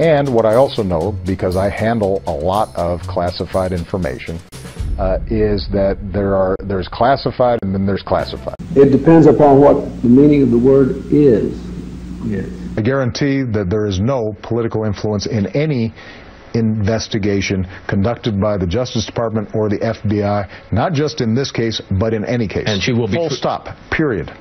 And what I also know, because I handle a lot of classified information, uh, is that there are there's classified and then there's classified. It depends upon what the meaning of the word is. Yes. I guarantee that there is no political influence in any investigation conducted by the Justice Department or the FBI, not just in this case, but in any case. And she will be Full stop. Period.